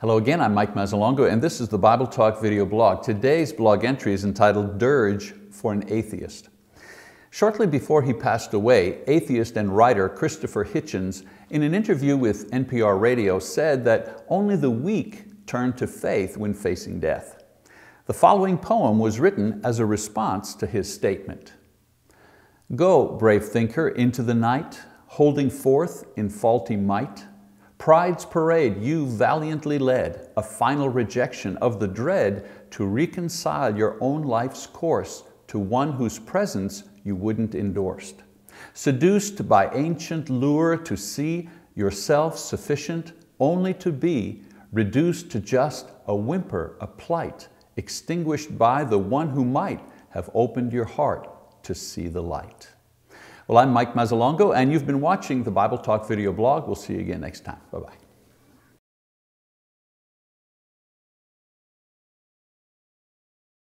Hello again, I'm Mike Mazzalongo and this is the Bible Talk video blog. Today's blog entry is entitled Dirge for an Atheist. Shortly before he passed away, atheist and writer Christopher Hitchens, in an interview with NPR Radio, said that only the weak turn to faith when facing death. The following poem was written as a response to his statement. Go, brave thinker, into the night, holding forth in faulty might, Pride's parade you valiantly led, a final rejection of the dread to reconcile your own life's course to one whose presence you wouldn't endorsed. Seduced by ancient lure to see yourself sufficient only to be reduced to just a whimper, a plight, extinguished by the one who might have opened your heart to see the light. Well, I'm Mike Mazzalongo, and you've been watching the Bible Talk video blog. We'll see you again next time. Bye-bye.